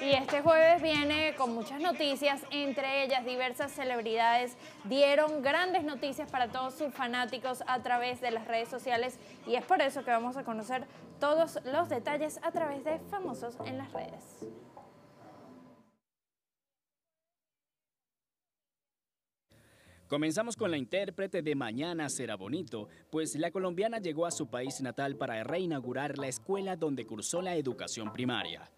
Y Y este jueves viene con muchas noticias, entre ellas diversas celebridades dieron grandes noticias para todos sus fanáticos a través de las redes sociales. Y es por eso que vamos a conocer todos los detalles a través de famosos en las redes. Comenzamos con la intérprete de Mañana será bonito, pues la colombiana llegó a su país natal para reinaugurar la escuela donde cursó la educación primaria.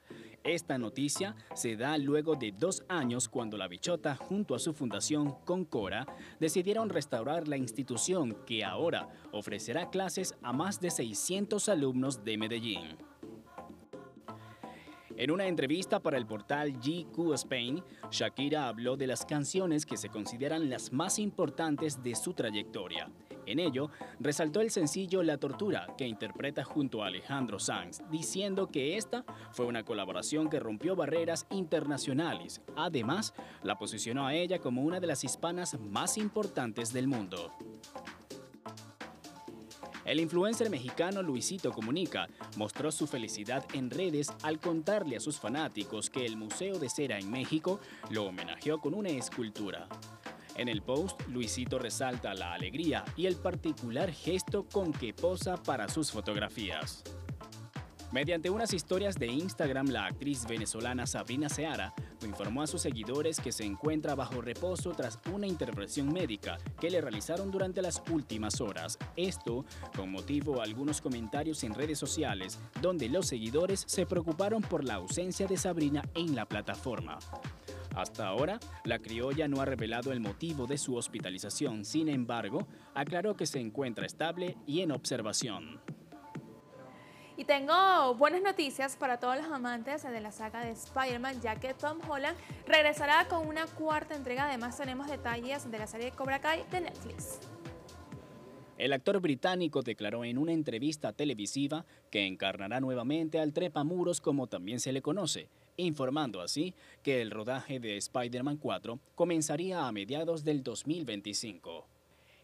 Esta noticia se da luego de dos años cuando la bichota, junto a su fundación Concora, decidieron restaurar la institución que ahora ofrecerá clases a más de 600 alumnos de Medellín. En una entrevista para el portal GQ Spain, Shakira habló de las canciones que se consideran las más importantes de su trayectoria. En ello, resaltó el sencillo La Tortura, que interpreta junto a Alejandro Sanz, diciendo que esta fue una colaboración que rompió barreras internacionales. Además, la posicionó a ella como una de las hispanas más importantes del mundo. El influencer mexicano Luisito Comunica mostró su felicidad en redes al contarle a sus fanáticos que el Museo de Cera en México lo homenajeó con una escultura. En el post, Luisito resalta la alegría y el particular gesto con que posa para sus fotografías. Mediante unas historias de Instagram, la actriz venezolana Sabrina Seara informó a sus seguidores que se encuentra bajo reposo tras una intervención médica que le realizaron durante las últimas horas. Esto con motivo de algunos comentarios en redes sociales donde los seguidores se preocuparon por la ausencia de Sabrina en la plataforma. Hasta ahora, la criolla no ha revelado el motivo de su hospitalización, sin embargo, aclaró que se encuentra estable y en observación. Y tengo buenas noticias para todos los amantes de la saga de Spider-Man, ya que Tom Holland regresará con una cuarta entrega. Además, tenemos detalles de la serie Cobra Kai de Netflix. El actor británico declaró en una entrevista televisiva que encarnará nuevamente al trepamuros como también se le conoce, informando así que el rodaje de Spider-Man 4 comenzaría a mediados del 2025.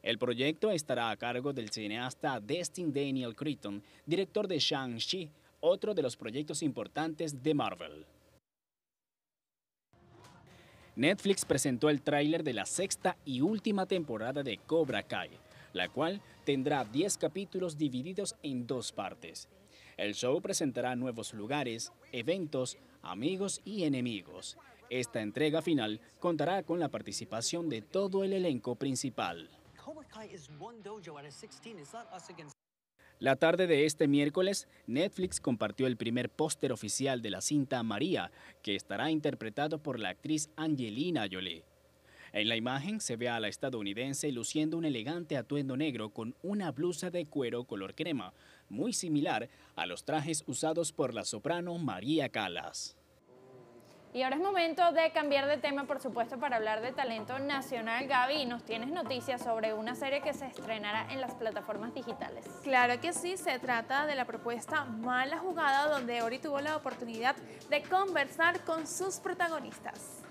El proyecto estará a cargo del cineasta Destin Daniel Cretton, director de Shang-Chi, otro de los proyectos importantes de Marvel. Netflix presentó el tráiler de la sexta y última temporada de Cobra Kai, la cual tendrá 10 capítulos divididos en dos partes. El show presentará nuevos lugares, eventos, amigos y enemigos. Esta entrega final contará con la participación de todo el elenco principal. La tarde de este miércoles, Netflix compartió el primer póster oficial de la cinta María, que estará interpretado por la actriz Angelina Jolie. En la imagen se ve a la estadounidense luciendo un elegante atuendo negro con una blusa de cuero color crema, muy similar a los trajes usados por la soprano María Calas. Y ahora es momento de cambiar de tema, por supuesto, para hablar de talento nacional. Gaby, nos tienes noticias sobre una serie que se estrenará en las plataformas digitales. Claro que sí, se trata de la propuesta Mala Jugada, donde Ori tuvo la oportunidad de conversar con sus protagonistas.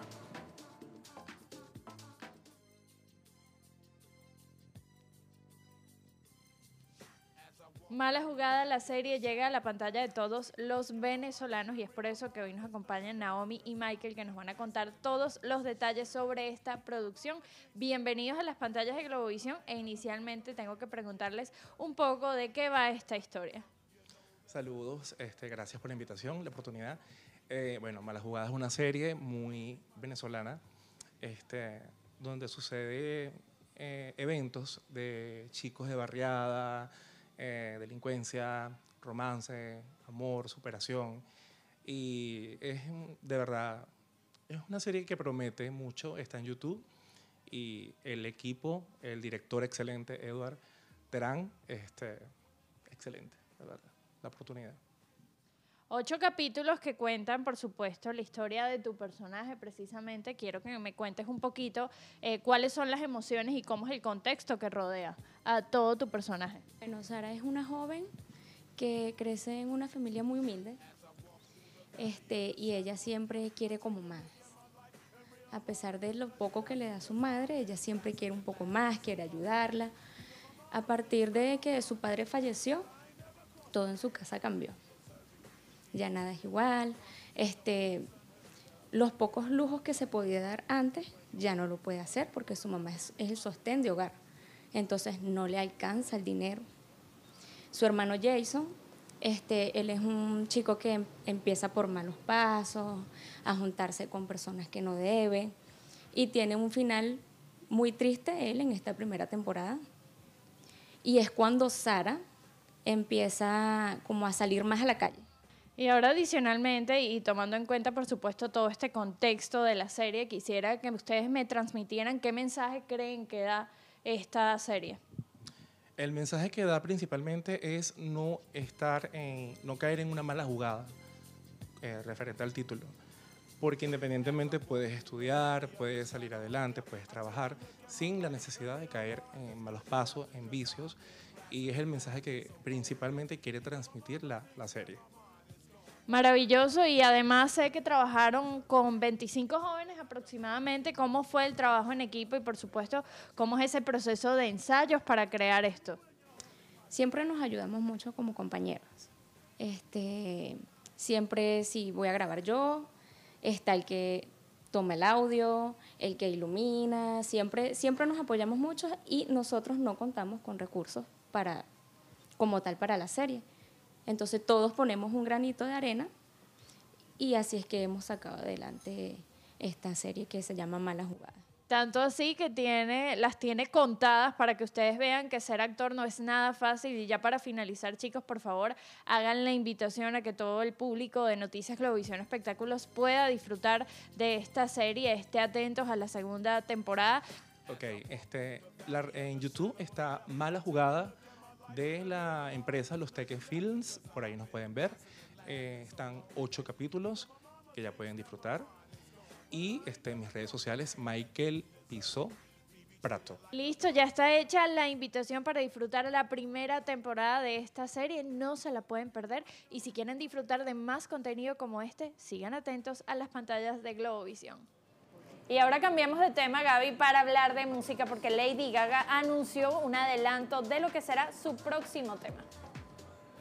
Mala jugada, la serie llega a la pantalla de todos los venezolanos y es por eso que hoy nos acompañan Naomi y Michael que nos van a contar todos los detalles sobre esta producción. Bienvenidos a las pantallas de Globovisión e inicialmente tengo que preguntarles un poco de qué va esta historia. Saludos, este, gracias por la invitación, la oportunidad. Eh, bueno, Mala Jugada es una serie muy venezolana este, donde sucede eh, eventos de chicos de barriada, eh, delincuencia, romance, amor, superación. Y es de verdad, es una serie que promete mucho, está en YouTube y el equipo, el director excelente, Edward Terán, este, excelente, de verdad, la oportunidad. Ocho capítulos que cuentan, por supuesto, la historia de tu personaje. Precisamente quiero que me cuentes un poquito eh, cuáles son las emociones y cómo es el contexto que rodea a todo tu personaje. Bueno, Sara es una joven que crece en una familia muy humilde este, y ella siempre quiere como más. A pesar de lo poco que le da su madre, ella siempre quiere un poco más, quiere ayudarla. A partir de que su padre falleció, todo en su casa cambió. Ya nada es igual. Este, los pocos lujos que se podía dar antes ya no lo puede hacer porque su mamá es, el sostén de hogar. Entonces no le alcanza el dinero. Su hermano Jason, este, él es un chico que em- empieza por malos pasos, a juntarse con personas que no debe y tiene un final muy triste él en esta primera temporada. Y es cuando Sara empieza como a salir más a la calle. Y ahora adicionalmente, y tomando en cuenta por supuesto todo este contexto de la serie, quisiera que ustedes me transmitieran qué mensaje creen que da esta serie. El mensaje que da principalmente es no estar en, no caer en una mala jugada eh, referente al título. Porque independientemente puedes estudiar, puedes salir adelante, puedes trabajar sin la necesidad de caer en malos pasos, en vicios. Y es el mensaje que principalmente quiere transmitir la, la serie. Maravilloso y además sé que trabajaron con 25 jóvenes aproximadamente. ¿Cómo fue el trabajo en equipo y por supuesto cómo es ese proceso de ensayos para crear esto? Siempre nos ayudamos mucho como compañeros. Este, siempre si voy a grabar yo, está el que toma el audio, el que ilumina, siempre, siempre nos apoyamos mucho y nosotros no contamos con recursos para, como tal para la serie. Entonces todos ponemos un granito de arena y así es que hemos sacado adelante esta serie que se llama Mala Jugada. Tanto así que tiene, las tiene contadas para que ustedes vean que ser actor no es nada fácil. Y ya para finalizar, chicos, por favor, hagan la invitación a que todo el público de Noticias Globovisión Espectáculos pueda disfrutar de esta serie, esté atentos a la segunda temporada. Ok, este, la- en YouTube está Mala Jugada de la empresa Los Teques Films, por ahí nos pueden ver. Eh, están ocho capítulos que ya pueden disfrutar. Y este, en mis redes sociales, Michael Piso Prato. Listo, ya está hecha la invitación para disfrutar la primera temporada de esta serie. No se la pueden perder. Y si quieren disfrutar de más contenido como este, sigan atentos a las pantallas de Globovisión. Y ahora cambiamos de tema, Gaby, para hablar de música, porque Lady Gaga anunció un adelanto de lo que será su próximo tema.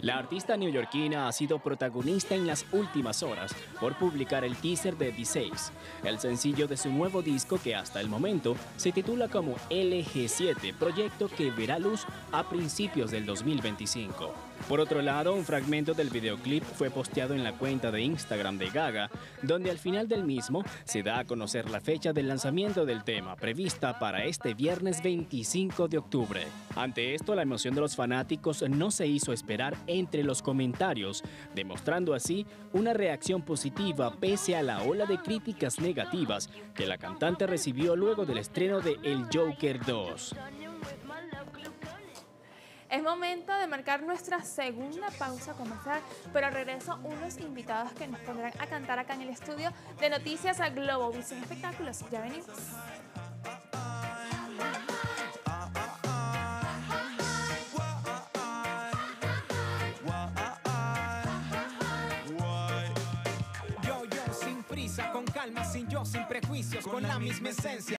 La artista neoyorquina ha sido protagonista en las últimas horas por publicar el teaser de D6, el sencillo de su nuevo disco que hasta el momento se titula como LG7, proyecto que verá luz a principios del 2025. Por otro lado, un fragmento del videoclip fue posteado en la cuenta de Instagram de Gaga, donde al final del mismo se da a conocer la fecha del lanzamiento del tema, prevista para este viernes 25 de octubre. Ante esto, la emoción de los fanáticos no se hizo esperar entre los comentarios, demostrando así una reacción positiva pese a la ola de críticas negativas que la cantante recibió luego del estreno de El Joker 2. Es momento de marcar nuestra segunda pausa comercial, pero regreso unos invitados que nos pondrán a cantar acá en el estudio de Noticias a Globo Visión Espectáculos. Ya venimos. Yo, yo, sin prisa, con calma, sin yo, sin prejuicios, con la misma esencia.